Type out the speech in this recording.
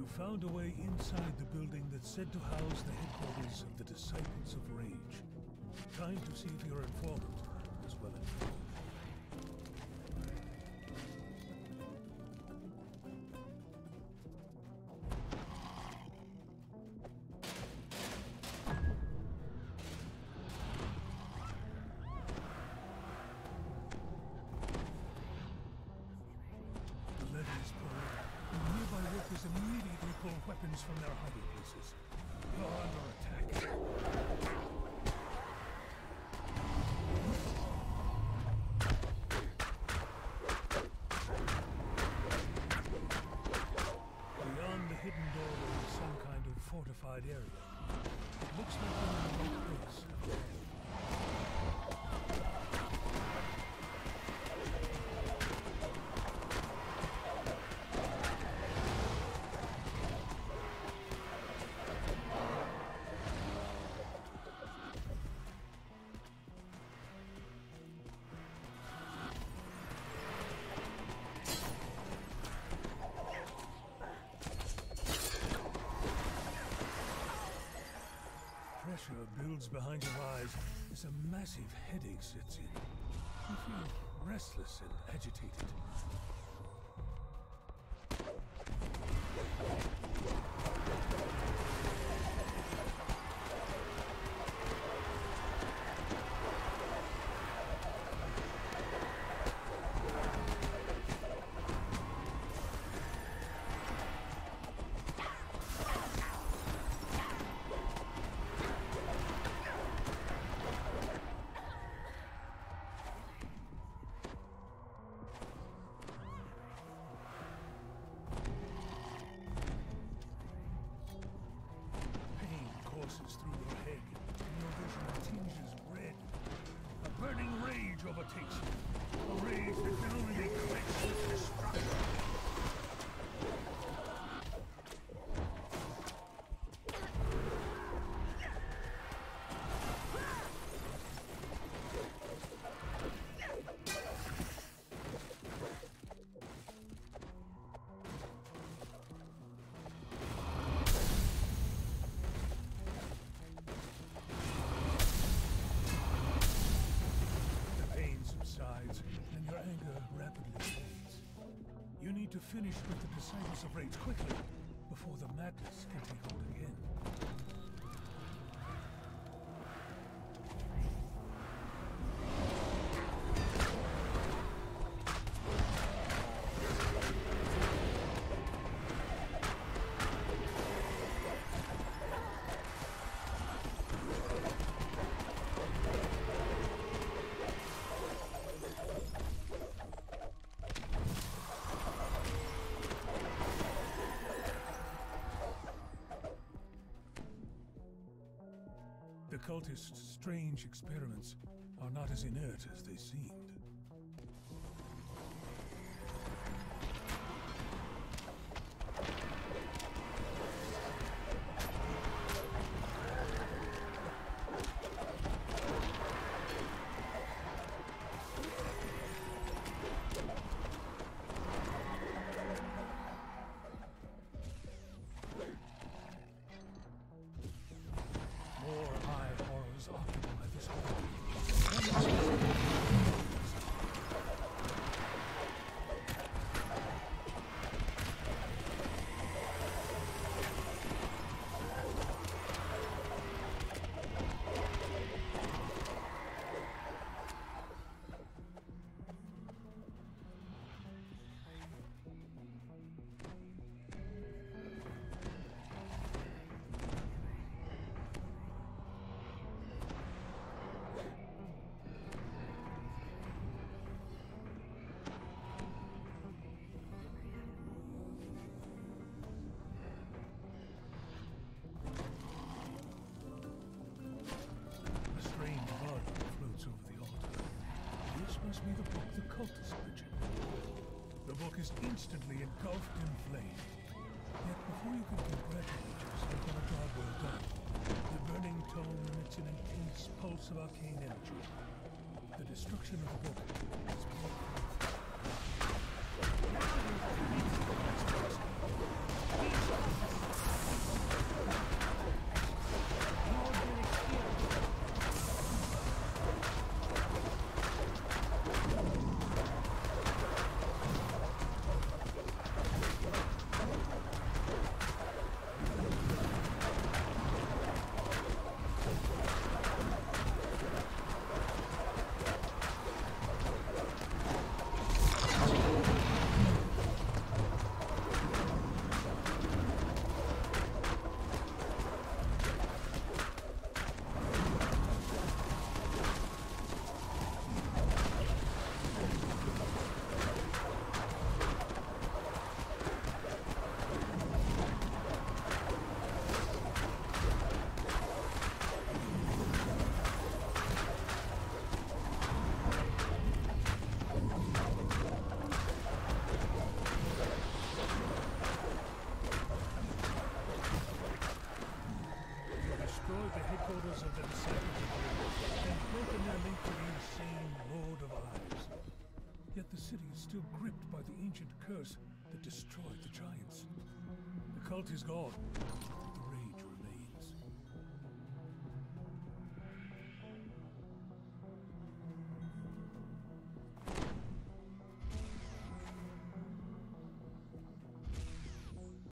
You found a way inside the building that's said to house the headquarters of the Disciples of Rage. Time to see if your informant was well informed. Pull from their hiding places. You're under attack. Beyond the hidden doorway is some kind of fortified area. Builds behind your eyes as a massive headache sets in. You feel restless and agitated. Overtakes you. A rage that can only be quenched with destruction. Need to finish with the Disciples of Rage quickly, before the madness can take hold again. Cultists' strange experiments are not as inert as they seemed. Is instantly engulfed in flame. Yet before you can congratulate yourself on a job well done, the burning tome emits an intense pulse of arcane energy. The destruction of the book is brought. headquarters of insanity and broken their link to the insane Lord of Eyes. Yet the city is still gripped by the ancient curse that destroyed the Giants. The cult is gone,